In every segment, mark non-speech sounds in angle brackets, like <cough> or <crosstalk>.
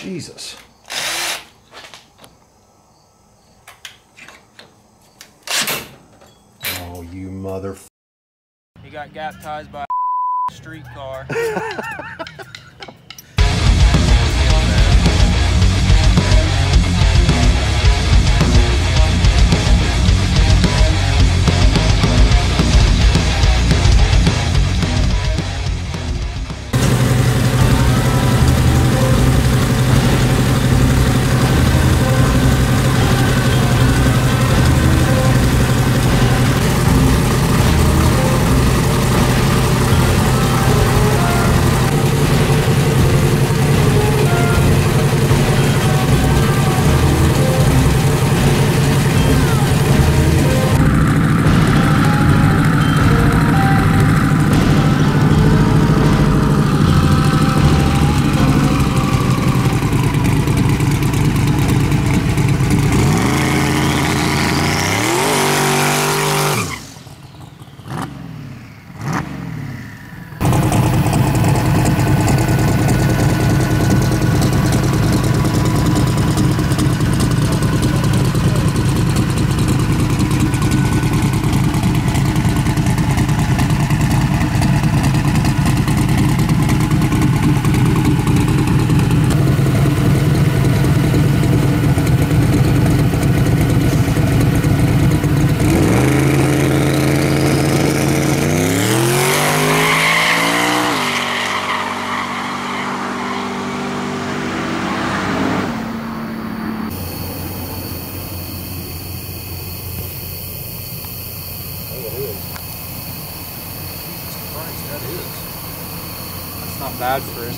Jesus. Oh, you mother. He got baptized by a streetcar. <laughs>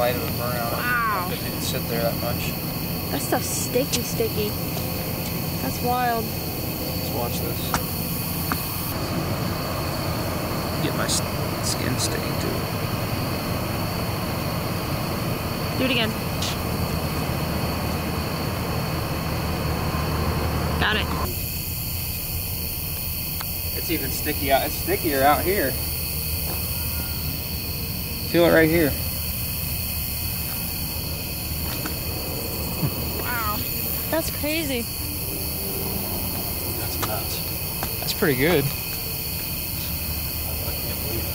bad for as light of a burnout. Wow. It didn't sit there that much. That stuff's sticky, sticky. That's wild. Let's watch this. Get my skin sticking too. Do it again. Got it. It's even sticky out. It's stickier out here. Feel it right here. Wow. That's crazy. That's nuts. That's pretty good. I can't believe it.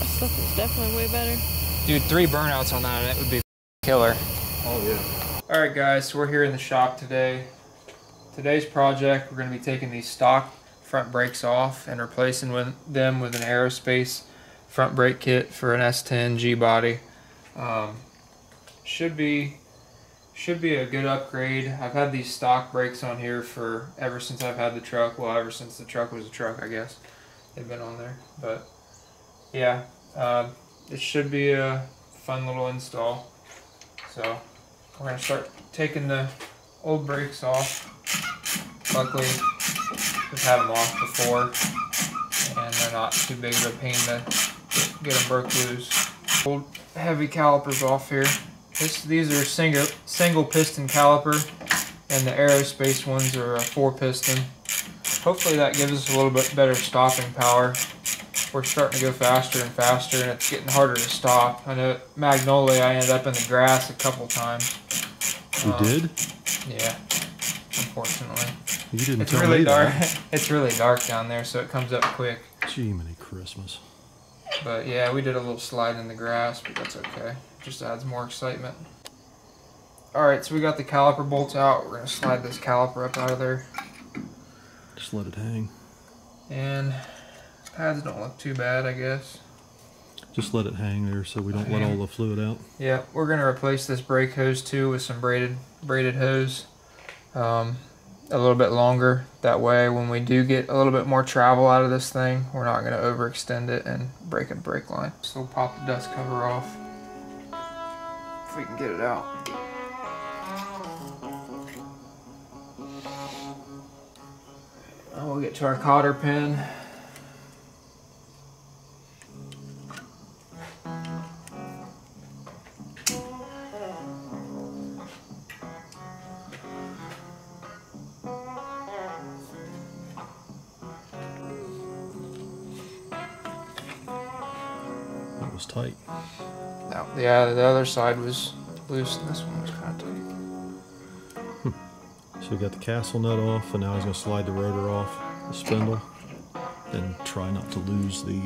That stuff is definitely way better. Dude, three burnouts on that, and it would be killer. Oh, yeah. All right, guys, so we're here in the shop today. Today's project, we're going to be taking these stock front brakes off and replacing with them with an aerospace front brake kit for an S10 G body. Um, should be should be a good upgrade. I've had these stock brakes on here for ever since I've had the truck. Well, ever since the truck was a truck, I guess they've been on there. But yeah, uh, it should be a fun little install. So we're gonna start taking the old brakes off. Luckily, we've had them off before, and they're not too big of a pain to get them broke loose. Old heavy calipers off here. This, these are single single piston caliper, and the aerospace ones are a four piston. Hopefully that gives us a little bit better stopping power. We're starting to go faster and faster, and it's getting harder to stop. I know at Magnolia, I ended up in the grass a couple times. You Um, did? Yeah, unfortunately. You didn't It's tell really me dark. that. <laughs> It's really dark down there, so it comes up quick. Gee, many Christmas. But yeah, we did a little slide in the grass, but that's okay. Just adds more excitement. Alright, so we got the caliper bolts out. We're going to slide this caliper up out of there. Just let it hang. And pads don't look too bad, I guess. Just let it hang there so we don't let all the fluid out. Yeah, we're going to replace this brake hose too with some braided braided hose. Um, a little bit longer. That way, when we do get a little bit more travel out of this thing, we're not going to overextend it and break a brake line. So we'll pop the dust cover off if we can get it out. And we'll get to our cotter pin. Yeah, the other side was loose and this one was kind of tight. Hmm. So we got the castle nut off, and now he's going to slide the rotor off the spindle, and try not to lose the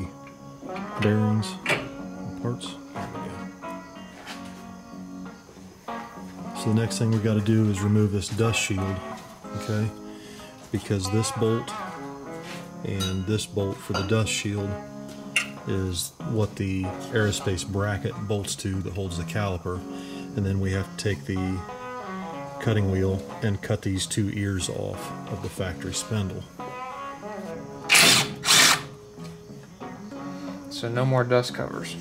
bearings and parts. So the next thing we've got to do is remove this dust shield, okay? Because this bolt and this bolt for the dust shield is what the aerospace bracket bolts to that holds the caliper, and then we have to take the cutting wheel and cut these two ears off of the factory spindle. So no more dust covers.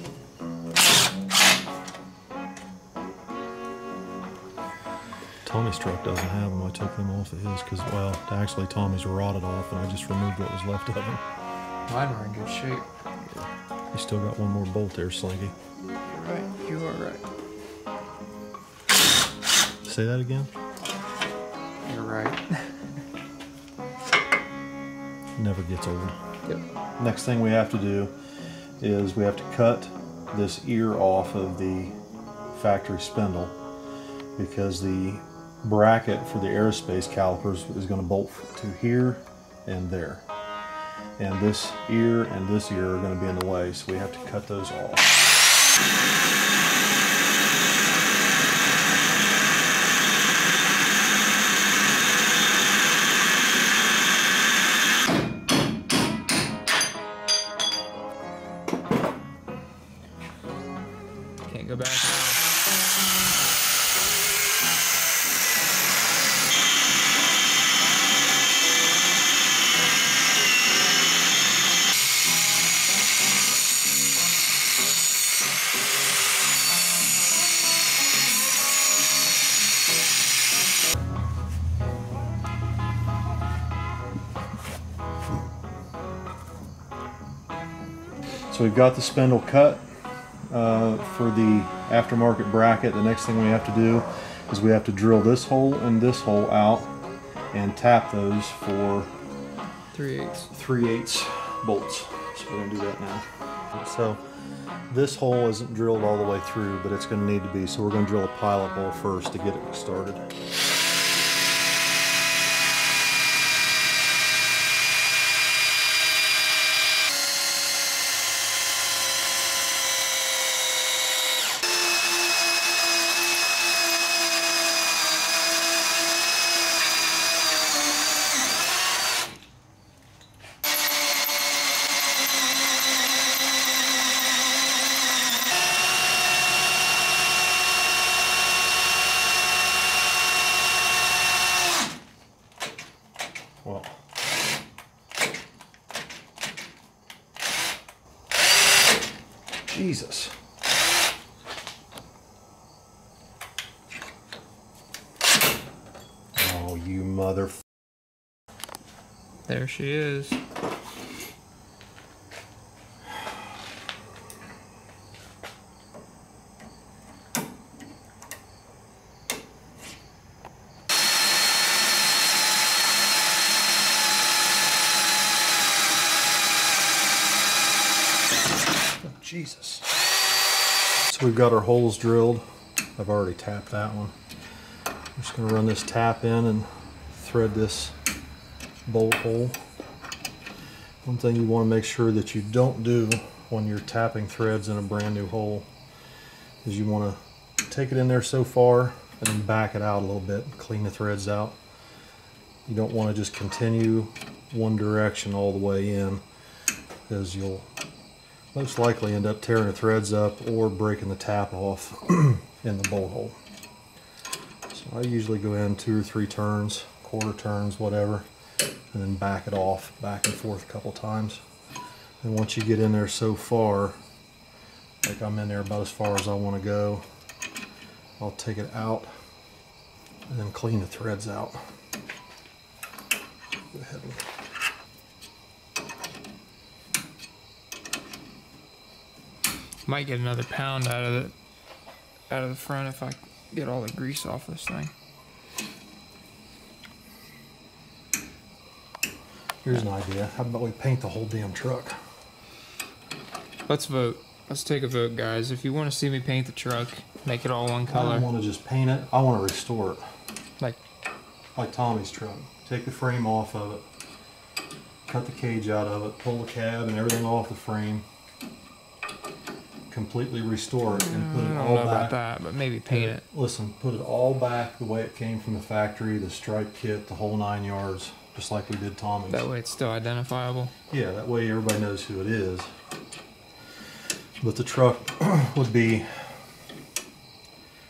Tommy's truck doesn't have them. I took them off of his because, well, actually Tommy's rotted off and I just removed what was left of them. Mine were in good shape. He still got one more bolt there, Slinky. You're right. You are right. Say that again? You're right. <laughs> Never gets old. yep. Next thing we have to do is we have to cut this ear off of the factory spindle because the bracket for the aerospace calipers is going to bolt to here and there. And this ear and this ear are going to be in the way, so we have to cut those off. Can't go back now. We've got the spindle cut uh, for the aftermarket bracket. The next thing we have to do is we have to drill this hole and this hole out and tap those for Three eighths. 3 eighths bolts. So we're going to do that now. So this hole isn't drilled all the way through, but it's going to need to be. So we're going to drill a pilot hole first to get it started. Well, Jesus. Oh, you mother. There she is. Oh, Jesus. So we've got our holes drilled. I've already tapped that one. I'm just going to run this tap in and thread this bolt hole. One thing you want to make sure that you don't do when you're tapping threads in a brand new hole is you want to take it in there so far and then back it out a little bit, clean the threads out. You don't want to just continue one direction all the way in because you'll most likely end up tearing the threads up or breaking the tap off <clears throat> in the bolt hole. So I usually go in two or three turns, quarter turns, whatever, and then back it off back and forth a couple times. And once you get in there so far, like I'm in there about as far as I want to go, I'll take it out and then clean the threads out. Go ahead and Might get another pound out of it, out of the front if I get all the grease off this thing. Here's an idea. How about we paint the whole damn truck? Let's vote. let's take a vote, guys. If you want to see me paint the truck, make it all one I color. don't want to just paint it. I want to restore it. Like, like Tommy's truck. Take the frame off of it, cut the cage out of it, pull the cab and everything off the frame, completely restore it, and put mm, I it don't all know about that, but maybe paint it. Listen, put it all back the way it came from the factory, the stripe kit, the whole nine yards, just like we did Tommy's. That way it's still identifiable. Yeah, that way everybody knows who it is. But the truck <clears throat> would be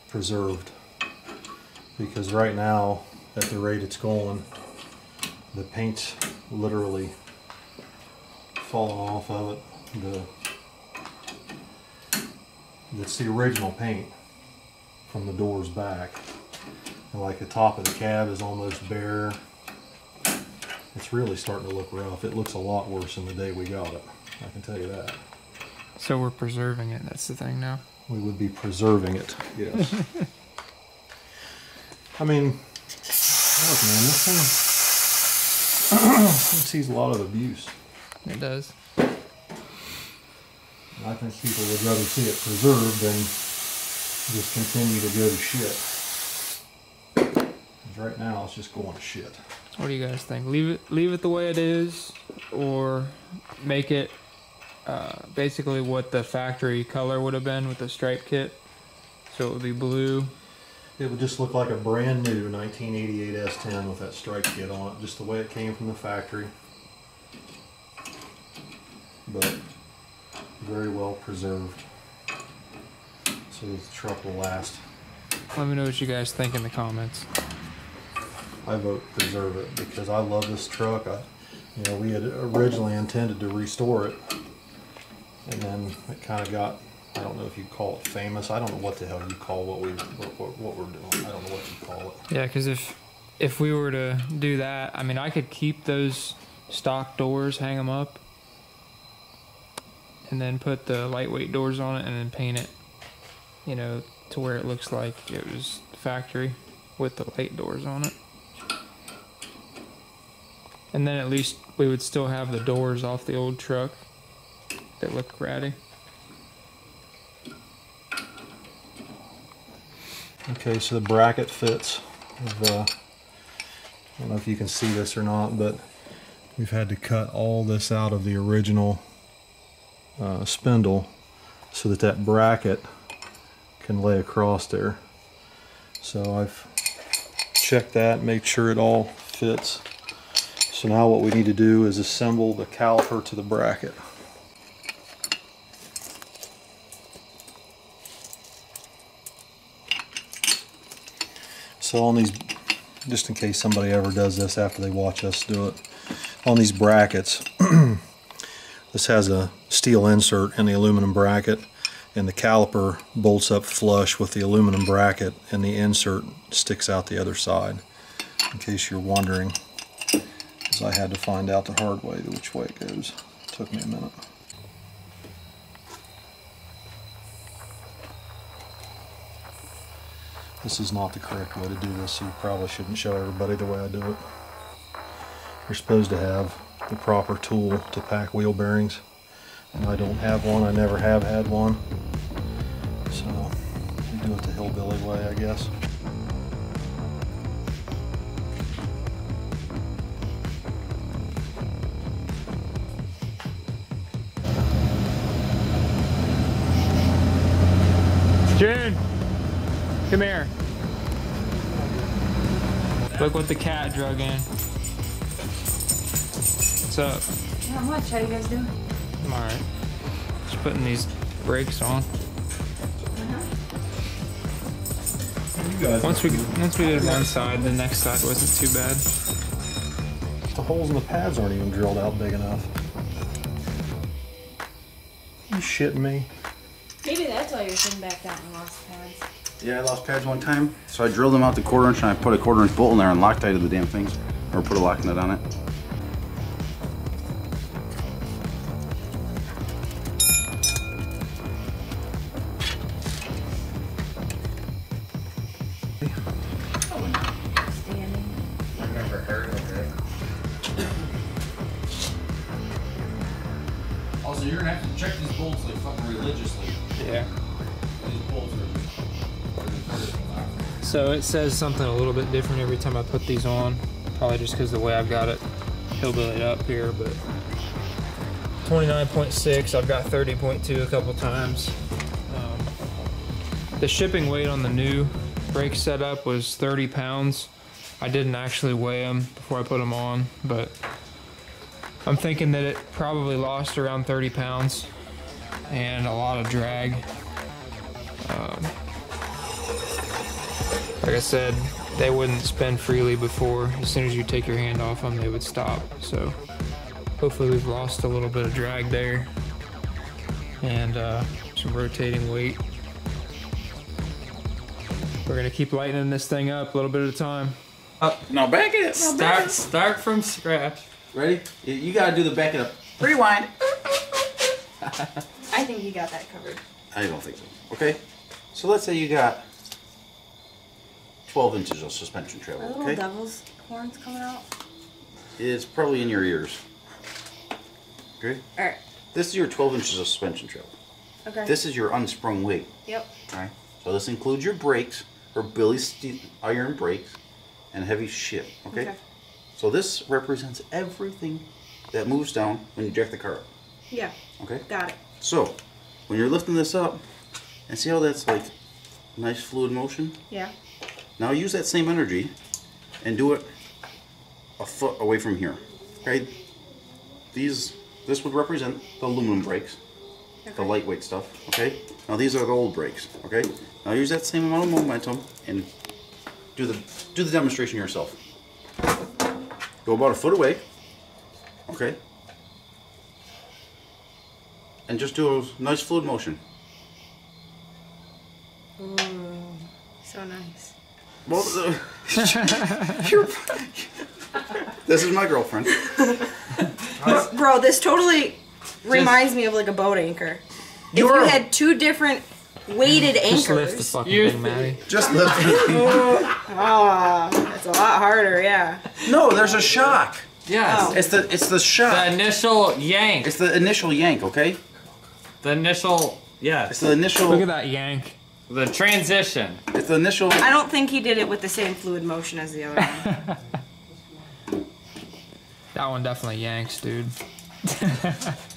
preserved because right now, at the rate it's going, the paint's literally falling off of it. The it's the original paint from the doors back, and like the top of the cab is almost bare. It's really starting to look rough. It looks a lot worse than the day we got it. I can tell you that. So we're preserving it. That's the thing now. We would be preserving it. Yes. <laughs> I mean, look, man, this thing, <clears throat> this thing sees a lot of abuse. It does. I think people would rather see it preserved than just continue to go to shit. 'Cause right now, it's just going to shit. What do you guys think? Leave it, leave it the way it is, or make it uh, basically what the factory color would have been with the stripe kit. So it would be blue. It would just look like a brand new 1988 S10 with that stripe kit on it, just the way it came from the factory. But very well preserved. So the truck will last. Let me know what you guys think in the comments. I vote preserve it because I love this truck. I, you know, we had originally intended to restore it, and then it kind of got. I don't know if you call it famous. I don't know what the hell you call what we what, what, what we're doing. I don't know what you call it. Yeah, because if if we were to do that, I mean, I could keep those stock doors, hang them up, and then put the lightweight doors on it, and then paint it. You know, to where it looks like it was factory with the light doors on it. And then at least we would still have the doors off the old truck that look ratty. Okay, so the bracket fits. Uh, I don't know if you can see this or not, but we've had to cut all this out of the original uh, spindle so that that bracket can lay across there. So I've checked that, made sure it all fits. So now what we need to do is assemble the caliper to the bracket. So on these, just in case somebody ever does this after they watch us do it, on these brackets, <clears throat> this has a steel insert in the aluminum bracket and the caliper bolts up flush with the aluminum bracket and the insert sticks out the other side. In case you're wondering, because I had to find out the hard way which way it goes. took me a minute. This is not the correct way to do this, so you probably shouldn't show everybody the way I do it. You're supposed to have the proper tool to pack wheel bearings. And I don't have one, I never have had one. So, we do it the hillbilly way, I guess. June, come here. Look what the cat drug in. What's up? Not much. How you guys doing? I'm alright. Just putting these brakes on. Once we once we did one side, the next side wasn't too bad. the holes in the pads aren't even drilled out big enough. You shitting me? That's why and lost pads. Yeah, I lost pads one time, so I drilled them out the quarter inch and I put a quarter inch bolt in there and Loctited the damn things, or put a lock nut on it. Says something a little bit different every time I put these on. Probably just because the way I've got it hillbillied up here, but 29.6. I've got 30.2 a couple times. Um, the shipping weight on the new brake setup was 30 pounds. I didn't actually weigh them before I put them on, but I'm thinking that it probably lost around 30 pounds and a lot of drag. Like I said, they wouldn't spin freely before. As soon as you take your hand off them, they would stop. So hopefully we've lost a little bit of drag there and uh, some rotating weight. We're gonna keep lightening this thing up a little bit at a time. Now back it up. Start, start from scratch. Ready? You- You gotta do the back it up. Rewind. <laughs> I think you got that covered. I don't think so. Okay. So let's say you got 12 inches of suspension Are travel. little Okay. devil's horns coming out? It's probably in your ears. Okay. Alright. This is your 12 inches of suspension travel. Okay. This is your unsprung weight. Yep. Alright. So this includes your brakes or Billy Ste iron brakes and heavy shit. Okay? Okay. So this represents everything that moves down when you jack the car up. Yeah. Okay. Got it. So when you're lifting this up, and see how that's like nice fluid motion. Yeah. Now use that same energy and do it a foot away from here. Okay? These this would represent the aluminum brakes, the lightweight stuff. Okay? Now these are the old brakes. Okay? Now use that same amount of momentum and do the do the demonstration yourself. Go about a foot away. Okay? And just do a nice fluid motion. So nice. Well, uh, <laughs> you're- <laughs> this is my girlfriend. Bro, bro, this totally reminds me of like a boat anchor. If You're- had two different weighted anchors. Just lift the anchors, fucking You- thing, Maddie. Just lift. it. ah, it's a lot harder. Yeah. no, there's a shock. Yes. It's the it's the shock. The initial yank. It's the initial yank, okay? The initial. Yeah. It's the initial. Look at that yank. The transition. It's the initial. I don't think he did it with the same fluid motion as the other one. <laughs> That one definitely yanks, dude. <laughs>